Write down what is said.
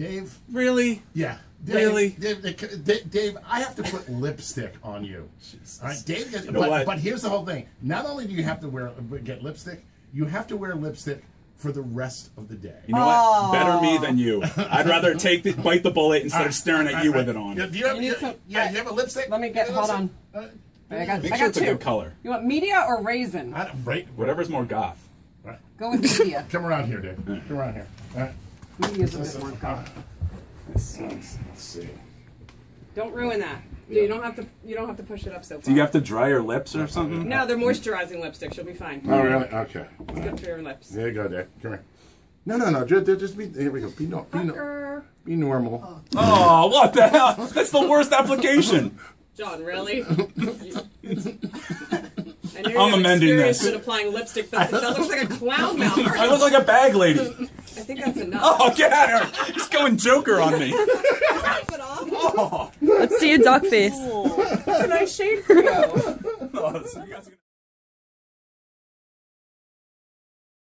Dave. Really? Yeah. Dave, Really? Dave, Dave, Dave, Dave, I have to put lipstick on you. All right, Dave. Gets, You know but, what? but here's the whole thing. Not only do you have to wear get lipstick, you have to wear lipstick for the rest of the day. You know what? Better me than you. I'd rather take the, bite the bullet instead of staring at you with it on. Yeah, do you have, You some- yeah, you have a lipstick? Let me get- hold lipstick? Uh, I got, Make I sure got it's a two. good color. You want media or raisin? I don't, right, Whatever's more goth. right. Go with media. Come around here, Dave. Come around here. All right. Media's a bit more goth. let's see. Don't ruin that. You don't have to. You don't have to push it up so far. Do you have to dry your lips or something? No, they're moisturizing lipsticks. You'll be fine. Oh, really? Okay. It's good for your lips. There you go, Dave. Come here. No, no, no. Just, just be. Here we go. Be, no, be, no, be normal. Oh, what the hell? That's the worst application. John, really? I know you I'm have amending experience this. in applying lipstick, but that looks like a clown mouth. I look like a bag lady. I think that's enough. Oh, get out of here. He's going Joker on me. Wipe it off. Oh. Let's see your duck face. That's a nice shade for you. Oh, so you guys are gonna-